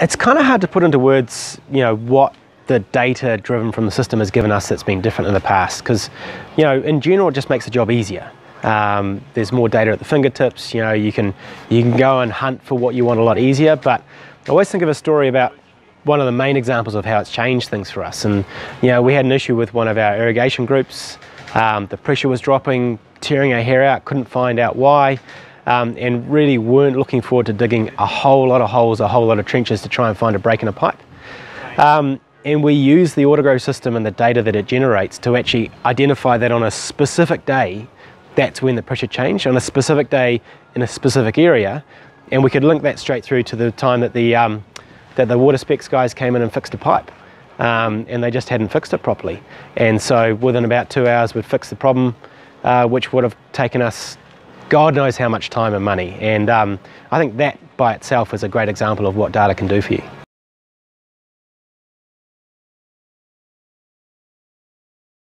It's kind of hard to put into words, you know, what the data driven from the system has given us that's been different in the past. Because, you know, in general, it just makes the job easier. Um, there's more data at the fingertips. You know, you can you can go and hunt for what you want a lot easier. But I always think of a story about one of the main examples of how it's changed things for us. And you know, we had an issue with one of our irrigation groups. Um, the pressure was dropping, tearing our hair out. Couldn't find out why um, and really weren't looking forward to digging a whole lot of holes, a whole lot of trenches to try and find a break in a pipe. Um, and we use the AutoGrow system and the data that it generates to actually identify that on a specific day, that's when the pressure changed, on a specific day in a specific area, and we could link that straight through to the time that the, um, that the water specs guys came in and fixed a pipe. Um, and they just hadn't fixed it properly. And so within about two hours, we'd fix the problem, uh, which would have taken us God knows how much time and money. And um, I think that by itself is a great example of what data can do for you.